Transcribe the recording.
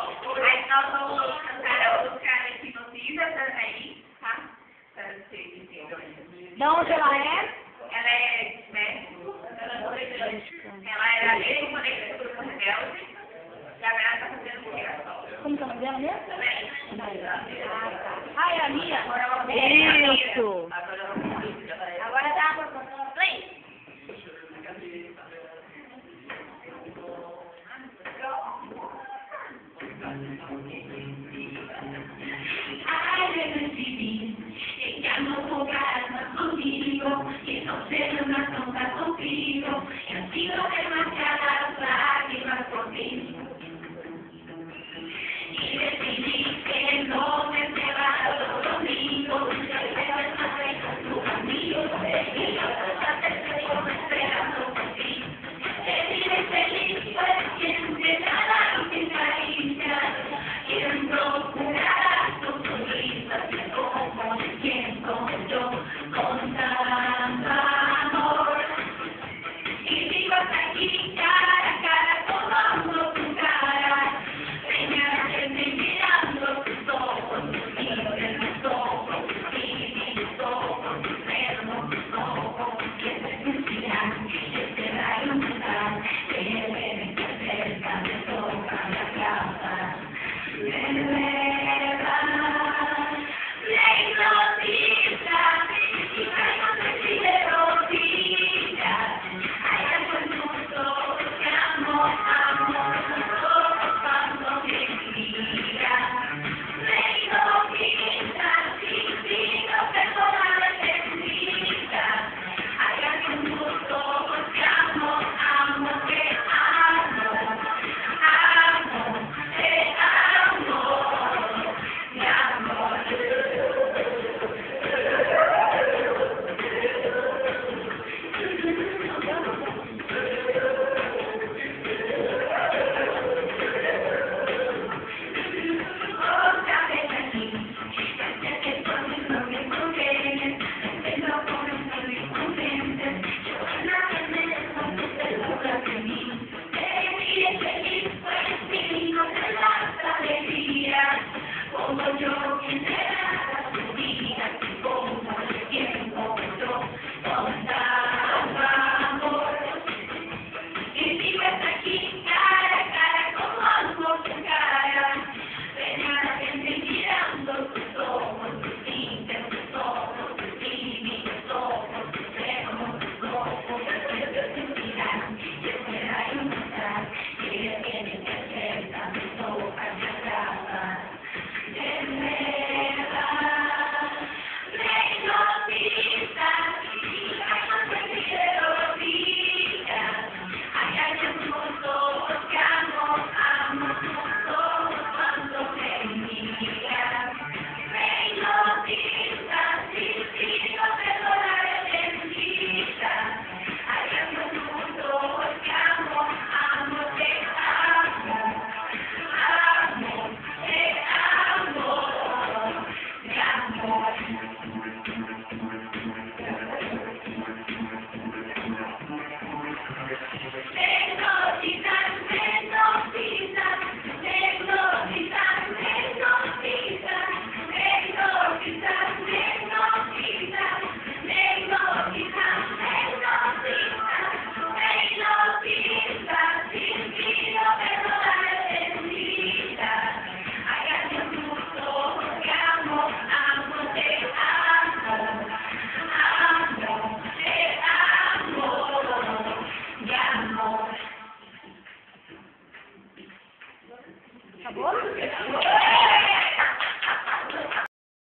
Aí nós vamos cantar a caras que nos dizem também, tá? De onde ela é? Ela é de México. Ela era líder componente do grupo Rebelde. E agora ela está fazendo o Como que é o nome dela mesmo? É ah, tá. Ah, é a minha? Isso! É é agora tá Como yo favor.